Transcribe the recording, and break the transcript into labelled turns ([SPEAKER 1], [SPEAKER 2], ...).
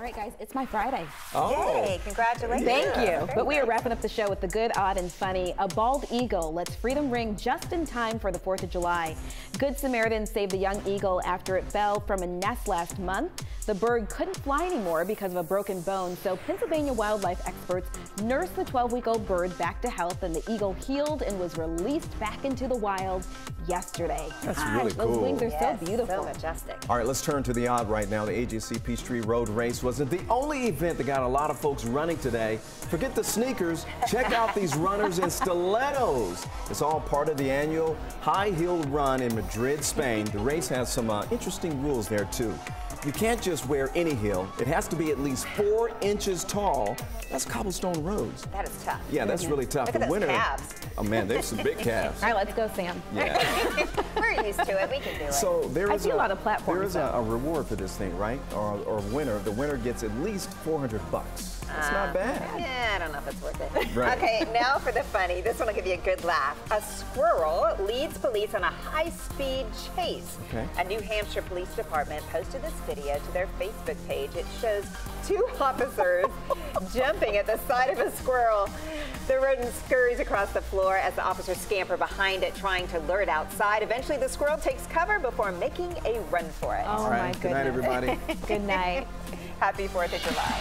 [SPEAKER 1] All right, guys, it's my Friday.
[SPEAKER 2] Oh.
[SPEAKER 3] Yay, congratulations.
[SPEAKER 1] Thank you.
[SPEAKER 3] Very
[SPEAKER 1] But we are wrapping up the show with the good, odd, and funny. A bald eagle lets freedom ring just in time for the 4th of July. Good Samaritans saved the young eagle after it fell from a nest last month. The bird couldn't fly anymore because of a broken bone, so Pennsylvania wildlife experts nursed the 12-week-old bird back to health, and the eagle healed and was released back into the wild yesterday.
[SPEAKER 2] That's
[SPEAKER 1] Gosh,
[SPEAKER 2] really
[SPEAKER 1] Those wings are
[SPEAKER 3] Yes,
[SPEAKER 1] so beautiful.
[SPEAKER 3] So majestic.
[SPEAKER 2] All right, let's turn to the odd right now. The AJC Peachtree Road Race wasn't the only event that got a lot of folks running today. Forget the sneakers. Check out these runners in stilettos. It's all part of the annual high heel run in Madrid, Spain. The race has some uh, interesting rules there, too. You can't just wear any heel. It has to be at least four inches tall. That's cobblestone roads.
[SPEAKER 3] That is tough.
[SPEAKER 2] Yeah, that's really tough.
[SPEAKER 3] Look at
[SPEAKER 2] the
[SPEAKER 3] those
[SPEAKER 2] winner.
[SPEAKER 3] calves.
[SPEAKER 2] Oh man, there's some big calves.
[SPEAKER 1] All right, let's go, Sam.
[SPEAKER 2] Yeah.
[SPEAKER 3] Used to it. We can do it.
[SPEAKER 2] So there
[SPEAKER 1] I
[SPEAKER 2] is
[SPEAKER 1] see a lot of platforms,
[SPEAKER 2] There is a, a reward for this thing, right? Or, or winner. The winner gets at least 400 bucks. That's not ah, bad.
[SPEAKER 3] Yeah, I don't know if it's worth it.
[SPEAKER 2] Right.
[SPEAKER 3] Okay, now for the funny. This one will give you a good laugh. A squirrel leads police on a high-speed chase.
[SPEAKER 2] Okay.
[SPEAKER 3] A New Hampshire police department posted this video to their Facebook page. It shows two officers jumping at the side of a squirrel. The rodent scurries across the floor as the officers scamper behind it, trying to lure it outside. Eventually, the squirrel takes cover before making a run for it.
[SPEAKER 1] Oh,
[SPEAKER 2] All right.
[SPEAKER 1] my
[SPEAKER 2] Good night, everybody.
[SPEAKER 1] Good night.
[SPEAKER 3] Happy 4th of July.